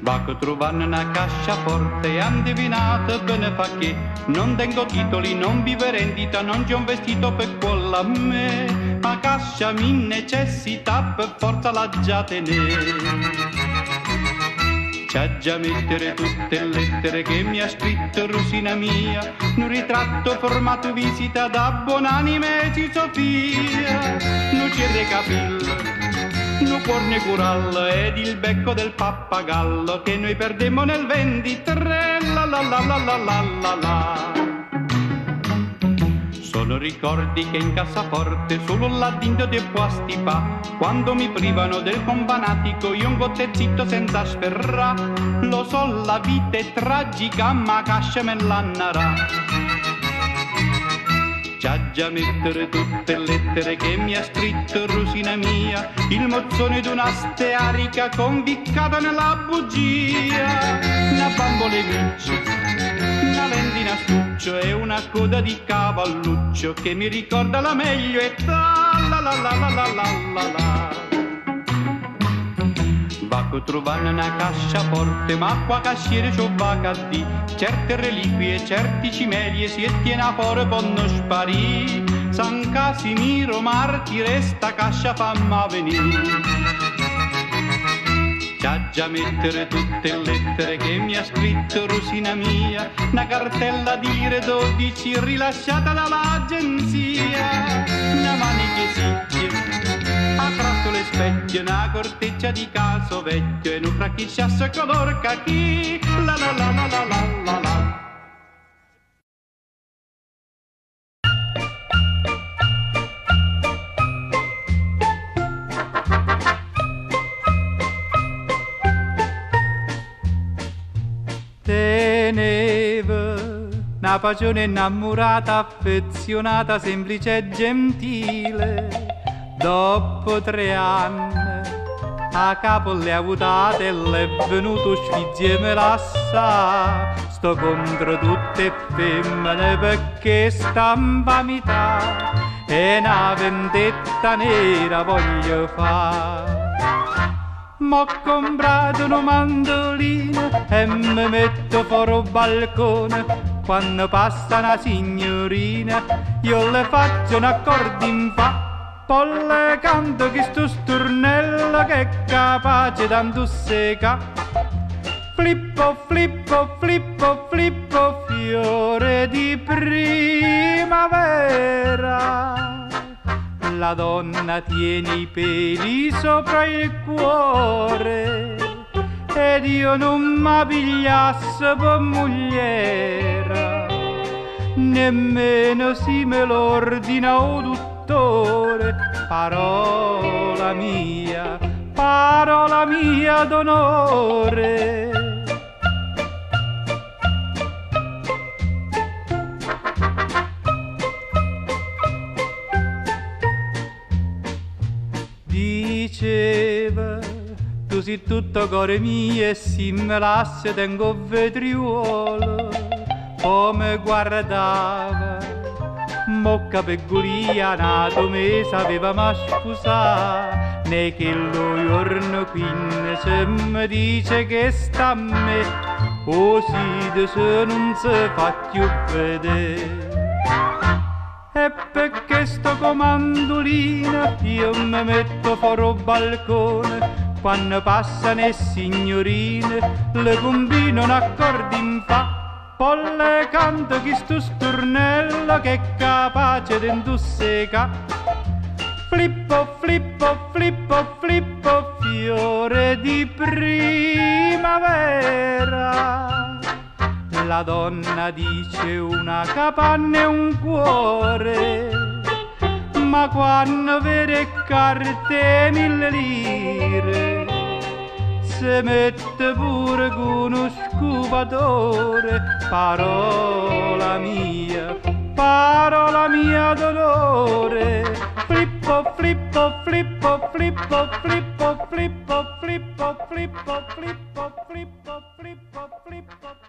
Vacco trovare una cascia forte e han divinato bene perché non tengo titoli, non vivo rendita, non c'è un vestito per quella me, ma cascia mi necessita per forza la già tenere. Sa già mettere tutte le lettere che mi ha scritto Rosina mia, un ritratto formato visita da buonanime di Sofia. Non c'è capillo, non corne curallo ed il becco del pappagallo che noi perdemmo nel 23. La la la la la la la la sono ricordi che in cassaforte solo dentro di puasti pa quando mi privano del companatico io un gottezito senza sferra. Lo so la vita è tragica ma cascia me l'annarà C'ha già mettere tutte le lettere che mi ha scritto Rosina mia, il mozzone d'una stearica conviccata nella bugia, una bambola miccia, una lendina stuccio e una coda di cavalluccio che mi ricorda la meglio e ta la la la la la la la la. Vacco trovare una cascia forte, ma qua casciere ciò va di certe reliquie, certi cimeli si tiene fuori ponno sparì. San Casimiro martire sta cascia famma venire. Sa già mettere tutte le lettere che mi ha scritto Rosina mia, una cartella di re 12 rilasciata dall'agenzia. Una maniche sicchia, ha tratto le specchie, una corteccia di caso vecchio e non fra chi sciasso color cacchi. La la la la la la la la. Una passione innamorata, affezionata, semplice e gentile. Dopo tre anni a capo le avutate l'è venuto sfizieme lassa. Sto contro tutte femmine perché stampa metà e una vendetta nera voglio fare M'ho comprato una mandolina e mi metto fuori al balcone quando passa una signorina io le faccio un accordo in fa Polle canto chi sto stornello che è capace tanto seca. Flippo, flippo, flippo, flippo, fiore di primavera. La donna tiene i peli sopra il cuore ed io non mi pigliasse per mogliera, nemmeno si me l'ordina o dottore, parola mia, parola mia d'onore. Diceva, sei tutto cuore mio e se me lascia tengo vetriuolo, come guardava Mocca pegulia nato me sapeva ma scusa. Ne che lo giorno quinne se mi dice che sta a me O si se non si fa più vedere. E perché sto comandolina io mi metto fuori al balcone quando passano le signorine le combino un accordo in fa Polle canto chi sto stornello che è capace di indusseca. Flippo, flippo, flippo, flippo, fiore di primavera. La donna dice una capanna e un cuore, ma quando vede carte mille lire se mette pure con uno scubatore, parola mia, parola mia flippo, flippo, flippo, flippo, flippo, flippo, flippo, flippo, flippo, flippo, flippo, flippo, flippo.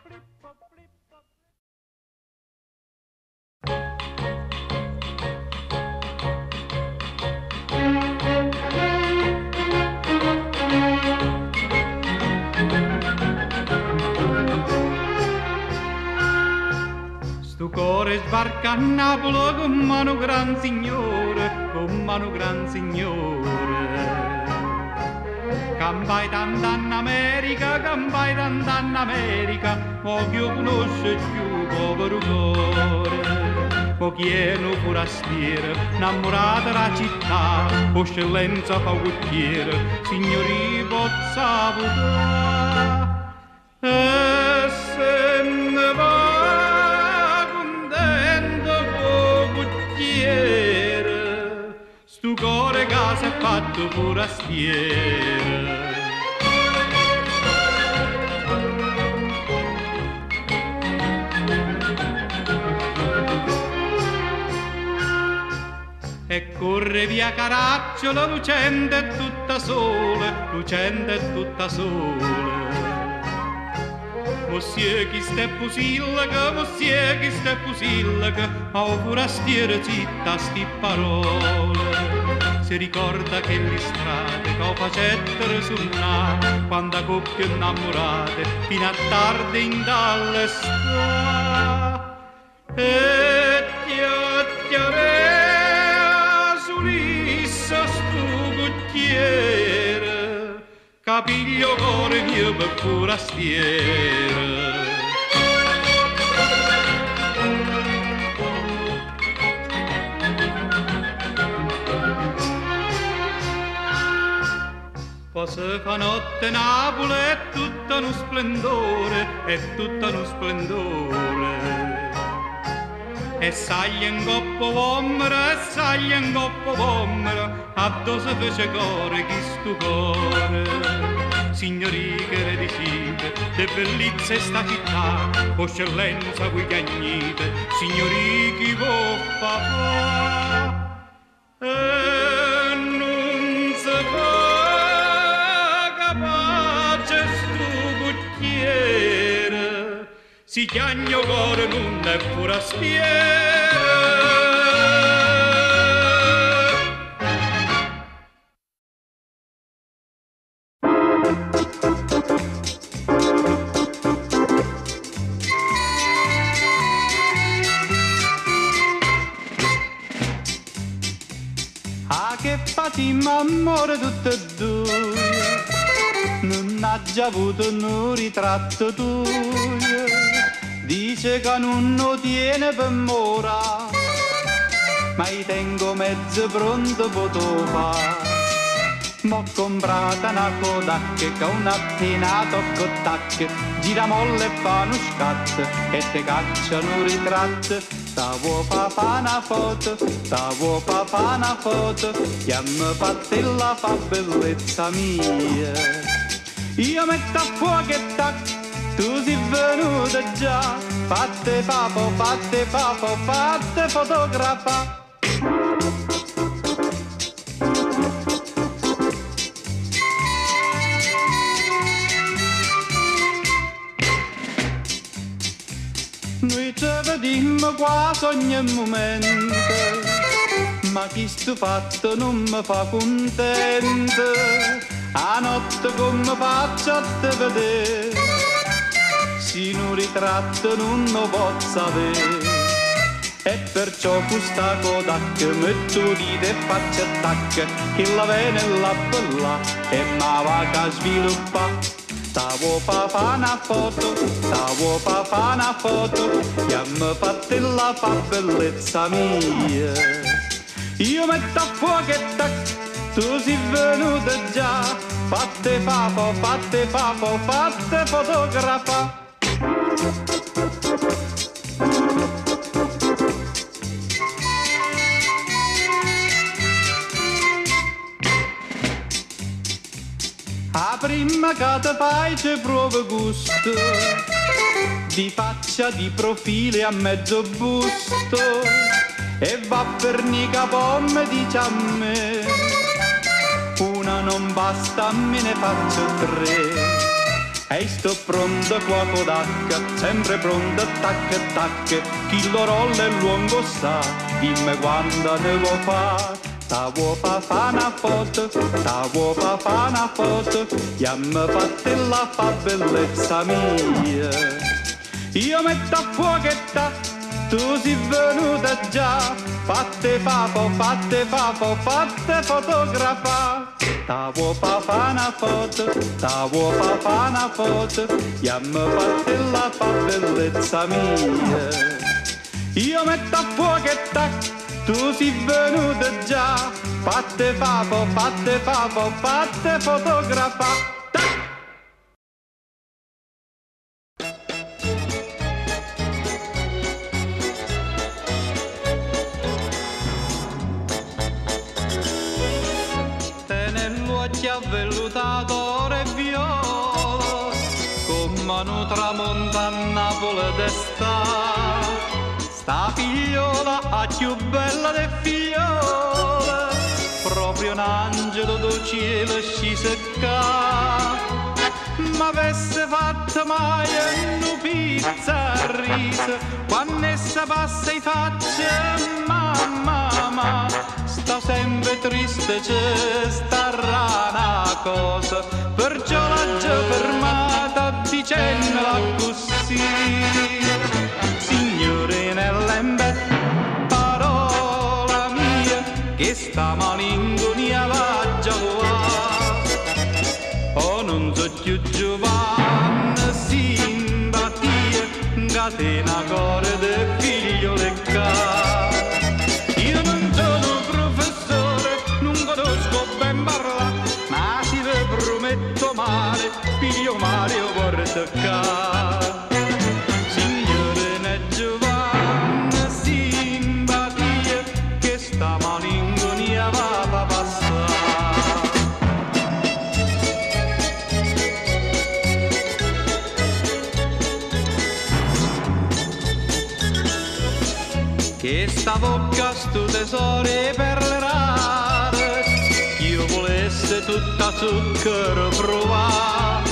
Poi sbarca a Napoli con mano gran signore, con mano gran signore. Campai tanta in America, campai tanta in America, chi conosce più povero cuore. Ma chi è un forastiere, innamorato della città, fa gucciere, signori pozza votare. E se ne va cuore che si è fatto forastiere. E corre via Caracciolo, lucente e tutta sole, lucente e tutta sole. Monsieur chi ste pusillaga, monsieur chi ste pusillaga, ma o forastiere zitta sti parole. Si ricorda che le strade che facettero suonare, quando a coppie innamorate, fino a tardi in dalle sta. E chiacchierea sulissa stu cucchiere, capiglio cuore mio per. Poi se fa notte Napoli è tutto uno splendore, è tutto uno splendore. E sai in coppo vomera, e sai in coppo vomera, a dose fece core chi stu core. Signori che ne dicite, de bellezza sta città, o eccellenza voi cagnite, signori chi può fa si chiagno cuore non è forastiere. Amore tutte e due Non ha già avuto un ritratto tuo Dice che non lo tiene per mora. Ma io tengo mezzo pronto per tu fa M'ho comprata una Kodak che una appena tocco tac Gira molle e fa uno scatto e te cacciano un ritratto Stavo fa fa una foto, stavo fa fa una foto. Che mi fatte la fa bellezza mia. Io metto a fuoco e tac, tu sei venuta già. Fatte papo, fatte papo, fatte fotografa. Noi ci vediamo quasi ogni momento, ma chi sto fatto non mi fa contento. A notte come faccio a te vedere, se non ritratto non lo posso avere. E perciò questa Kodak metto dita e faccio attacca, che la vene e la bella e ma va a sviluppa. Stavo fa fa una foto, stavo fa fa una foto, che mi fatte la fa bellezza mia. Io metto a fuoco e tac, tu sei venuta già, fatte papo, fatte papo, fatte fotografa. A prima che te fai c'è proprio gusto. Di faccia, di profili a mezzo busto. E va per nica pomme dice a me. Una non basta, me ne faccio tre E sto pronto qua Kodak, sempre pronto tac tac Chi lo rolla e lungo sa, dimmi quando devo fare Stavo fa fa una foto, stavo fa fa una foto, e mi fatte la fa bellezza mia. Io metto a fuoco tac, tu sei venuta già, fatte papo, fatte papo, fatte fotografa. Ta vuoi fa una foto, ta vuoi fa una foto, yamma fatte la fa bellezza mia. Io metto a fuoco e tac, tu sei venuta già, fatte papo, fatte papo, fatte fotografa. Avvellutato e viola, come mano tramonta a Napoli d'esta, sta figliola a più bella de figliola, proprio un angelo do cielo si secca. Ma avesse fatto mai un pizza a riso, quando essa passa i facce, mamma, mamma, sta sempre triste, c'è sta rana cosa, perciò l'ha già fermata dicendola così. Tutta zucchero provare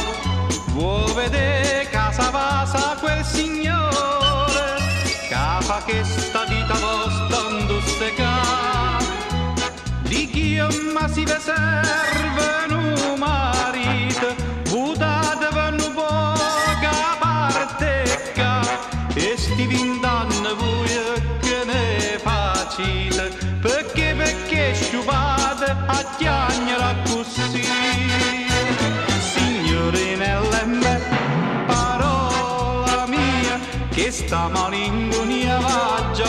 Vuoi vedere casa vasa quel signore Capa che sta vita vostra indusseca Di chi ma si ve serve un marito Butate per un poca partecca E sti vint'anni voi che ne facite? Perché perché sciupate a chiagnere così che sta malinconia va già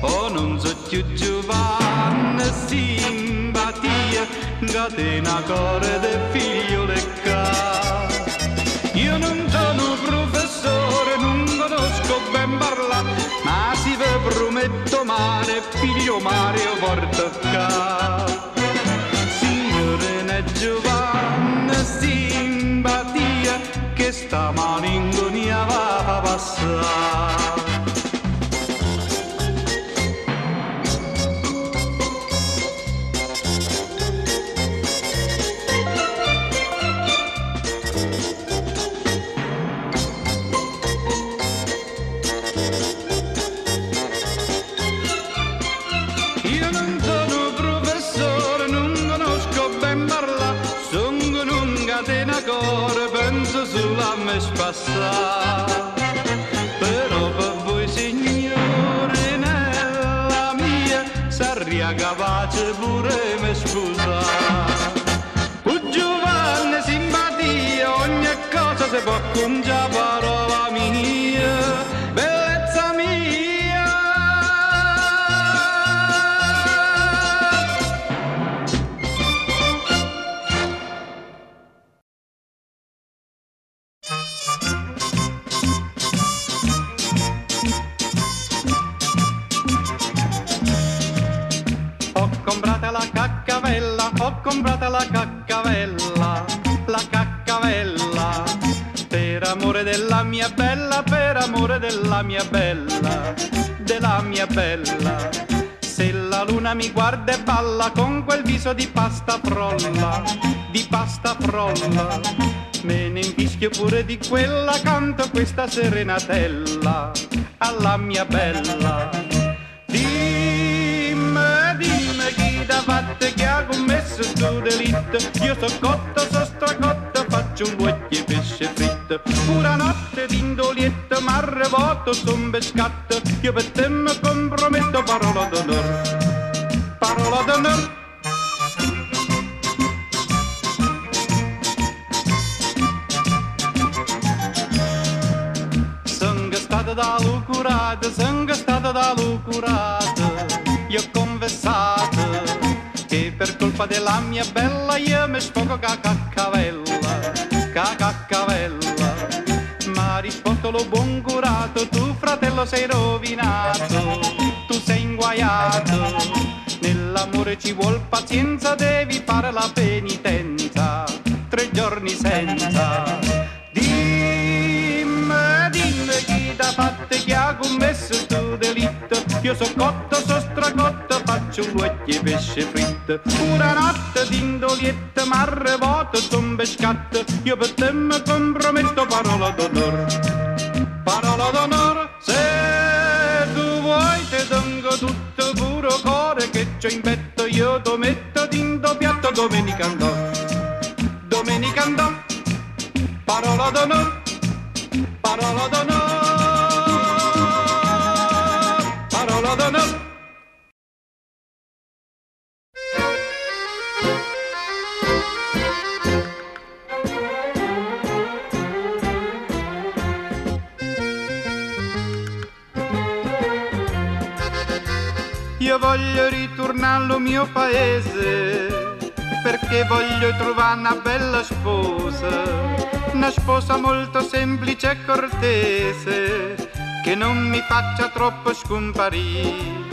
Oh non so più giovane simpatia catena core de figlio lecca Io non sono professore, non conosco ben parlare ma si ve prometto mare, figlio Mario porta qua Signore ne giovane simpatia che sta malinconia va a passare comprata la caccavella, la caccavella, per amore della mia bella, per amore della mia bella, della mia bella. Se la luna mi guarda e balla con quel viso di pasta frolla, di pasta frolla, me ne infischio pure di quella, canto questa serenatella alla mia bella. Da fatte che ha commesso sto delitto. Io so cotto, so stracotto, faccio un e pesce fritto. Pura notte d'indolietto, marre voto son scatto, io per te mi comprometto parola d'onore, parola d'onore. Sono stata da lucurata, sono stata da lucurata, io colpa della mia bella io mi sfogo cacaccavella, cacaccavella. Ma ha risposto lo buon curato, tu fratello sei rovinato, tu sei inguaiato. Nell'amore ci vuol pazienza, devi fare la penitenza, tre giorni senza. Dimmi, dimmi chi t'ha fatto chi ha commesso tu delitto, io so cotto, so stracotto, faccio luoghi e pesce fritto. Una notte d'indolietta, marre voto, tombe scatto, io per te mi comprometto parola d'onore, parola d'onore. Se tu vuoi te tengo tutto puro cuore che c'ho in petto, io ti metto d'indo piatto domenica andò, voglio ritornare al mio paese perché voglio trovare una bella sposa, una sposa molto semplice e cortese che non mi faccia troppo scomparire.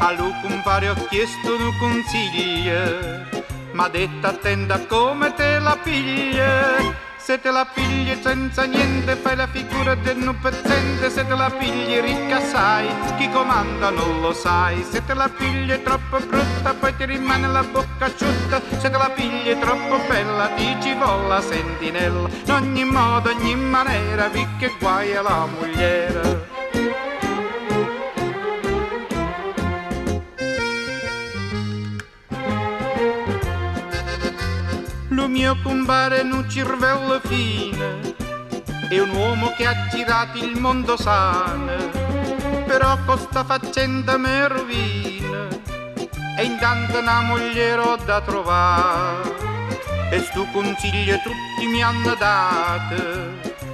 A lui compare ho chiesto un consiglio, ma detta attenta come te la piglia. Se te la pigli senza niente fai la figura del non pezzente Se te la pigli ricca sai, chi comanda non lo sai. Se te la pigli troppo brutta poi ti rimane la bocca asciutta. Se te la pigli troppo bella dici vola sentinella. In ogni modo, ogni maniera, vi che guai è la mogliera Lo mio compare un cervello fine. È un uomo che ha girato il mondo sano, però con sta faccenda mi rovina e intanto una moglie ho da trovare e stu consiglio tutti mi hanno dato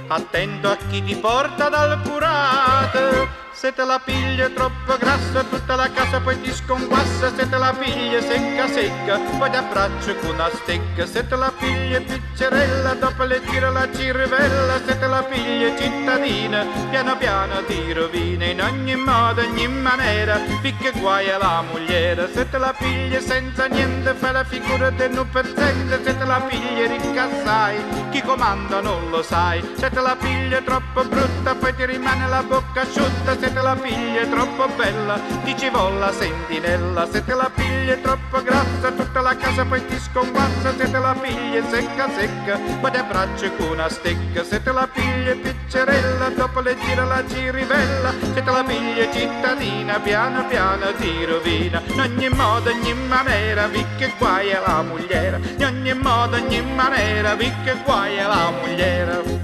attento a chi ti porta dal curato se te la piglia troppo grassa tutta la casa poi ti sconquassa se te la piglia secca secca poi ti abbraccio con una stecca se te la piglia piccerella dopo le tira la cirvella se te la piglia cittadina piano piano ti rovina in ogni modo ogni maniera picche guai alla mogliera se te la piglia senza niente fai la figura del non pezzente se te la piglia ricca assai chi comanda non lo sai se te la piglia troppo brutta poi ti rimane la bocca asciutta se te la piglia troppo bella ti ci vola sentinella se te la piglia troppo grassa tutta la casa poi ti sconquassa. Se te la piglia secca secca poi ti abbraccio con una stecca. Se te la piglia piccerella dopo le tira la cirivella se te la piglia cittadina piano piano ti rovina. In ogni modo ogni maniera vi che guai è la mogliera in ogni modo ogni maniera vi che guai è la mogliera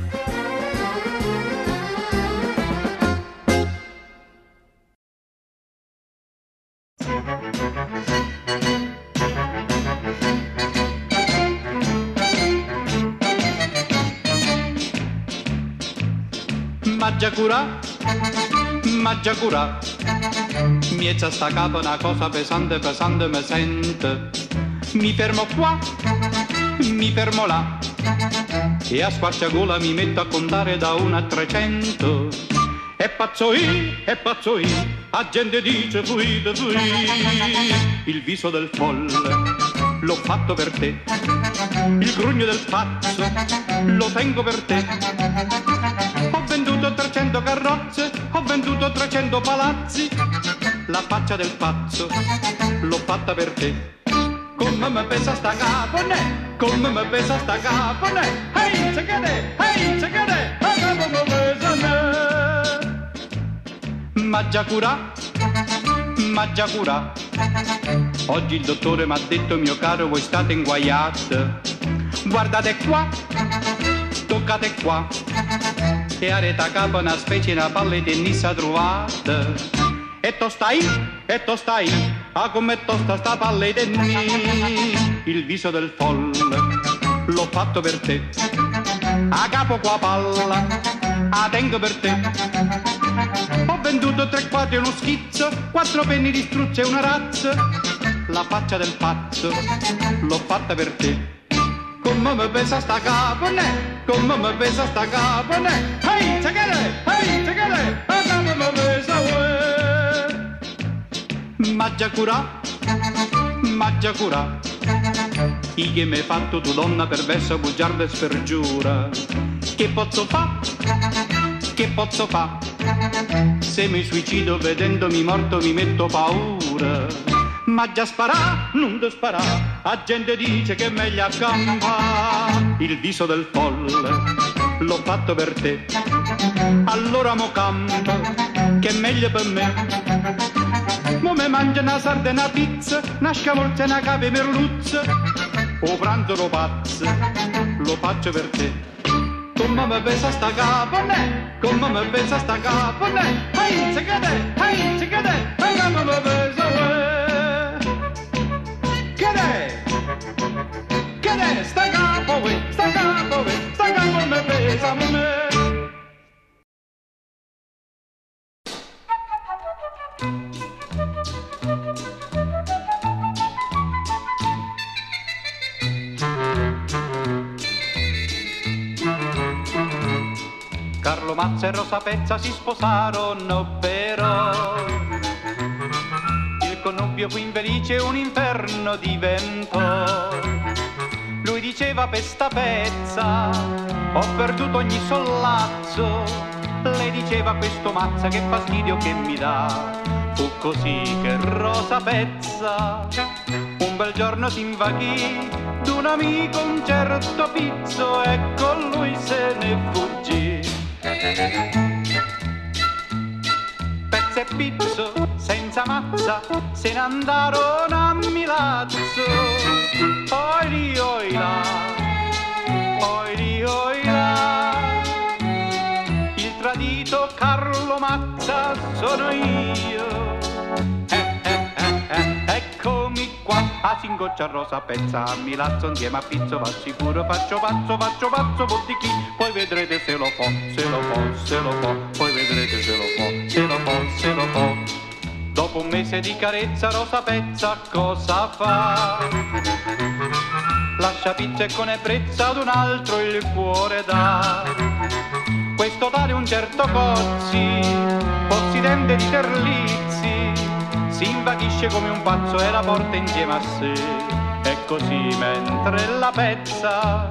Maggia cura, maggia cura, mi è già sta capo una cosa pesante, pesante mi sente. Mi fermo qua, mi fermo là, e a squarciagola mi metto a contare da 1 a 300. E pazzo io, e pazzo io, la gente dice fuite, fuite, il viso del folle l'ho fatto per te, il grugno del pazzo lo tengo per te. Venduto 300 palazzi, la faccia del pazzo l'ho fatta per te. Come mi pesa sta capone, come mi pesa sta capone, ehi, cegade, ehi, cegade, come mi pesa me. Ma già cura, ma cura, oggi il dottore mi ha detto mio caro voi state inguaiate, guardate qua, toccate qua, e areta capo una specie una palla di tennissa trovata. E tu stai, e tu stai, a come tosta sta palla di tennis, il viso del folle, l'ho fatto per te, a capo qua palla, a tengo per te. Ho venduto tre quadri e uno schizzo, quattro penni di struzzo e una razza, la faccia del pazzo, l'ho fatta per te. Come mi pesa sta capone, come mi pesa sta capone, hey, together, hey, together, come mi pesa uè. Maggia cura, maggia cura, i che mi hai fatto tu donna perversa, bugiarda e spergiura. Che posso fa? Che posso fa? Se mi suicido vedendomi morto mi metto paura. Ma già sparà, non ti sparà, la gente dice che è meglio accampa. Il viso del folle, l'ho fatto per te. Allora mo campa, che è meglio per me. Mo me mangia una sarda e una pizza, una scamorza una cave merluzza. O pranzo lo pazzo, lo faccio per te. Come mi pesa sta capone, come mi pesa sta capone, hey, together, hey, together, come mi Che è? Sta capo uè, sta capo uè, sta capo mi pesa me. Carlo Mazza e Rosa Pezza si sposarono però il connubio fu infelice un inferno diventò diceva pezza ho perduto ogni sollazzo. Lei diceva questo mazza che fastidio che mi dà. Fu così che Rosa Pezza un bel giorno si invaghì d'un amico un certo pizzo e con lui se ne fuggì. Pezzo e pizzo senza mazza se ne andarono a Milazzo. Oi lì oi là, oi lì oi là. Il tradito Carlo Mazza sono io. Eh, eh, eh, Eccomi qua, a singoccia rosa pezza a Milazzo insieme a pizzo va sicuro faccio pazzo, faccio pazzo bottichi poi vedrete se lo fo, se lo fo, se lo fo poi vedrete se lo fo, se lo fo, se lo fo dopo un mese di carezza rosa pezza cosa fa? lascia pizza e con ebbrezza ad un altro il cuore dà. Questo tale un certo cozzi possidente di terlizzi. Si invaghisce come un pazzo e la porta insieme a sé. E così mentre la pezza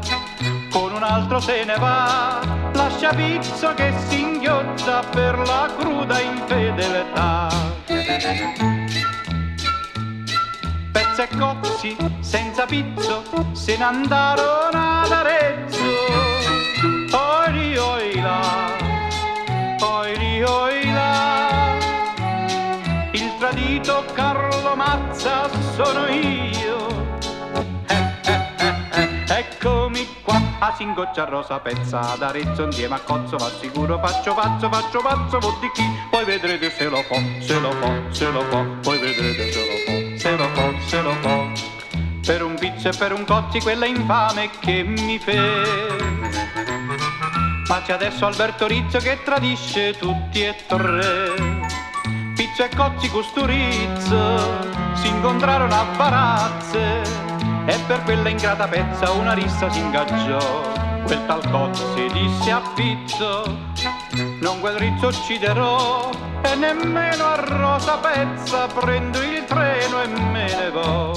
con un altro se ne va. Lascia pizzo che si inghiozza per la cruda infedeltà pezza e cozzi senza pizzo se ne andarono ad Arezzo. Oi oi là oi oi là il tradito Carlo Mazza sono io. Eh, eh, eh, eh, eccomi qua a singoccia rosa pezza ad Arezzo insieme a Cozzo va sicuro faccio pazzo faccio pazzo di chi? Poi vedrete se lo fo se lo fo se lo fo poi vedrete se lo fo se lo fo se lo fo per un pizzo e per un cozzi quella infame che mi fe. Ma c'è adesso Alberto Rizzo che tradisce tutti e tre. Pizzo e Cozzi Custurizzo si incontrarono a Barazze e per quella ingrata pezza una rissa si ingaggiò. Quel tal Cozzi disse a Pizzo, non quel Rizzo ucciderò e nemmeno a Rosa Pezza prendo il treno e me ne vo.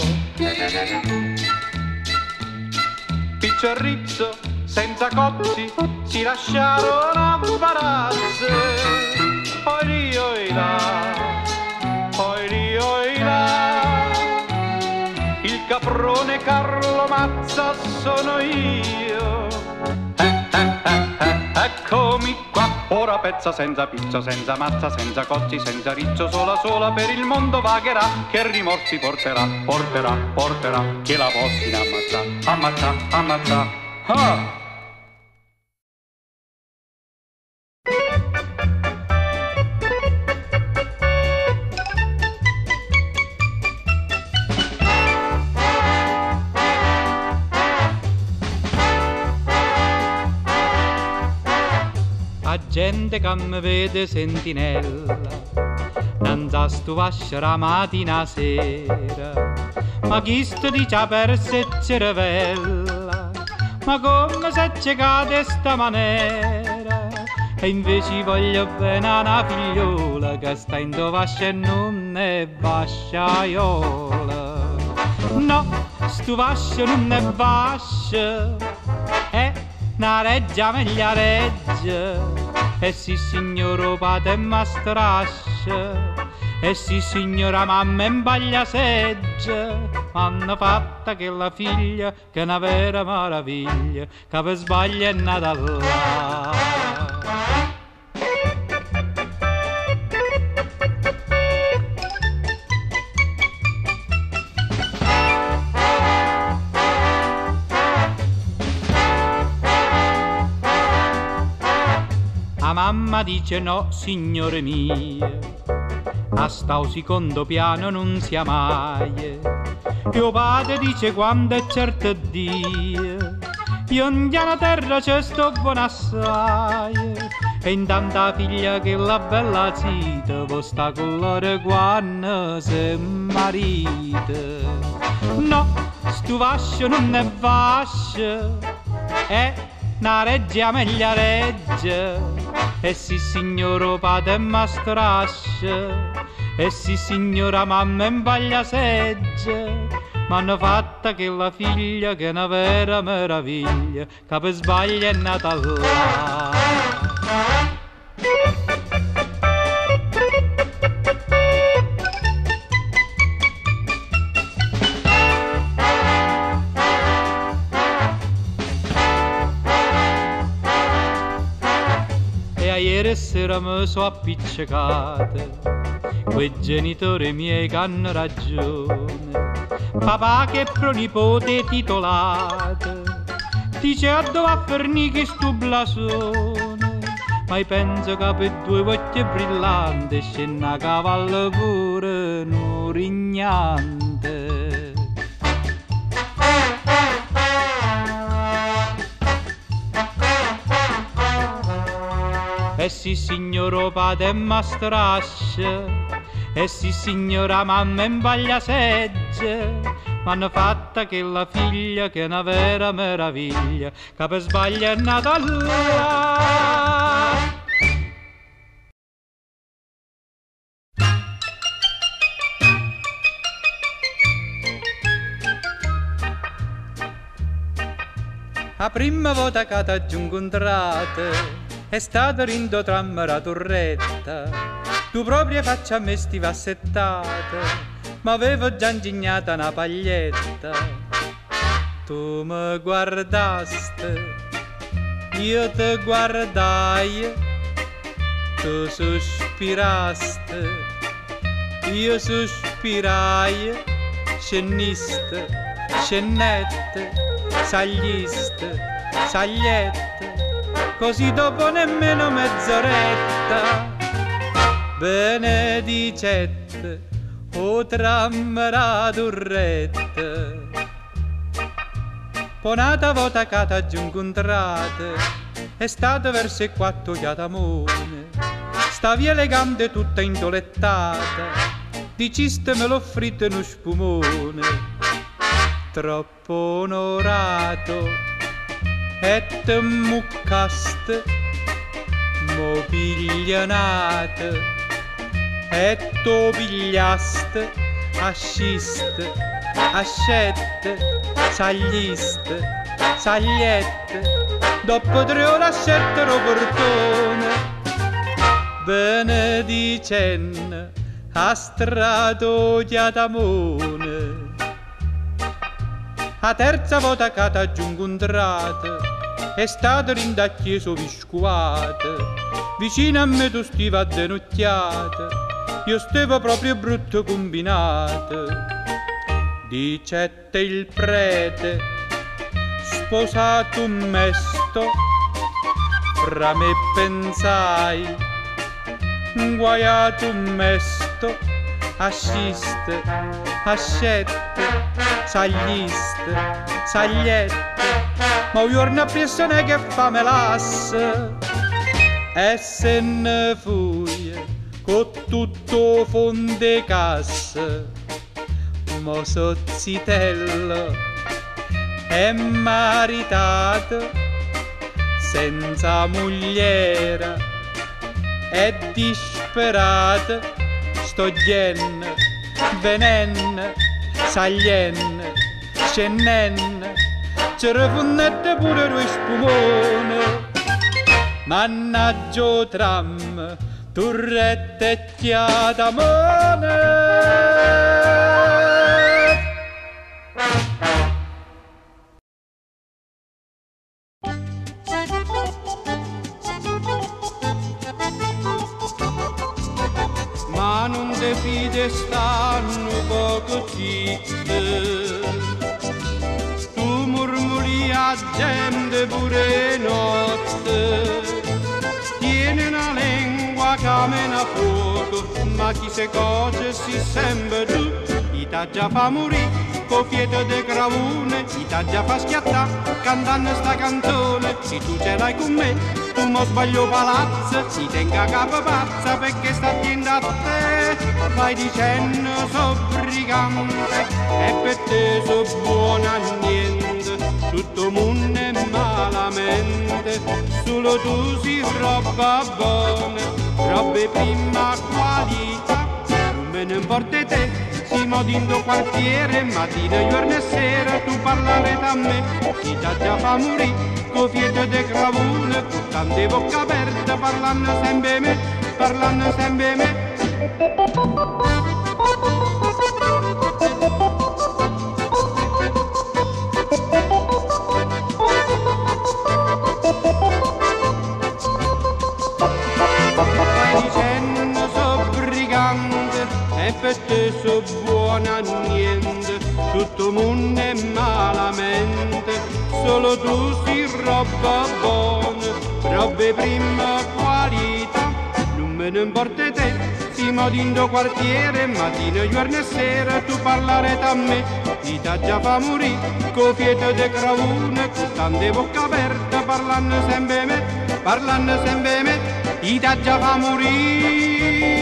Pizzo e Rizzo senza Cozzi si lasciarono a Barazze. Oi lì, oi là, Caprone Carlo Mazza sono io. Eh, eh, eh, eccomi qua. Ora pezza senza pizza, senza mazza, senza cozzi, senza rizzo, sola sola per il mondo vagherà. Che rimorsi porterà, porterà, porterà. Che la possi ammazza, ammazza, ammazza. Ah! Gente che mi vede sentinella, non sa stu la mattina sera, ma chi sto dice per se cervella, ma come se c'è cade sta maniera, e invece voglio bene a una figliola che sta in dovascia e non è vasciaiola. No, stu vascio non è vascio, è una reggia meglio reggia e sì signoro padre mastrasce, e sì signora mamma in baglia seggia, hanno fatta che la figlia, che è una vera meraviglia, che per sbaglio è nata là. Mamma dice no, signore mie, a sta secondo piano non sia mai. Mio padre dice quando è certo Dio, io andiamo a terra c'è sto buon assai. E intanto figlia che la bella zita, può sta con loro quando si marita. No, stu vascio non è vascio, è una reggia meglio reggia e sì signoro padre mastrasce, e sì signora mamma in vaglia segge, m'hanno fatta che la figlia che è una vera meraviglia, che per sbaglio è nata là. Sera mi sono appiccicate. Quei genitori miei che hanno ragione. Papà che pronipote titolate. Dice a dove a che sto blasone? Ma io penso che per due occhi brillanti scende a cavallo pure un rignante E sì signoro padre mastrasce, e sì signora mamma in baglia segge, m'hanno fatta che la figlia che è una vera meraviglia, che per sbaglio è nata là. La prima volta che ti ho incontrato è stato rindo tram la torretta, tu proprio faccia a me stiva assettata, ma avevo già ingignata una paglietta. Tu mi guardaste, io ti guardai, tu sospiraste, io sospirai, scenniste, scennette, sagliste, sagliette così dopo nemmeno mezz'oretta. Benedicette o trammerà durrette. Ponata vota cata giuncontrate è stata verso il quattro chiatamone. Sta via elegante tutta intolettata di ciste me l'ho fritto in uno spumone. Troppo onorato et muccast mo piglianat et to pigliast ascist ascette saglist sagliette dopo tre ore ascettero portone benedicen a strato chiatamone a terza volta che ti aggiungo un tratto è stato rindacchieso viscuato vicino a me tu stiva denocchiata io stavo proprio brutto combinato dicette il prete sposato un mesto fra me pensai guaiato un mesto asciste ascette sagliste sagliette ma un giorno a pressione che fa me lasse. E se ne fuglie con tutto fonde cassa mo sozzitello è maritato senza mogliera è disperato. Sto gien venen saglen scennen c'era funnette pure lo spumone Mannaggio tram, turrette chiatamone. Fa morire, con fiete de t'ha già fa schiattà, cantando sta canzone, se tu ce l'hai con me, tu mo sbaglio palazzo, si tenga capo pazza perché sta attento a te, vai dicendo so brigante, e per te so buona niente, tutto mondo è malamente, solo tu si roba buona, robe prima qualità, non me ne importa te, modindo quartiere, mattina, giorno e sera, tu parlare da me, chi t'ha già fa morire, con fiete de cravune, con tante bocche aperte, parlando sempre me, parlando sempre me. Dicendo so brigante e per te so buona niente, tutto mondo è malamente, solo tu si roba buona, robe prima qualità, non me ne importa te, si modindo quartiere, mattina, giorno e sera, tu parlare da me, ti t'ha già fa morire, con fiete de cravune, con tante bocche aperte, parlando sempre me, parlando sempre me, ti t'ha già fa morire.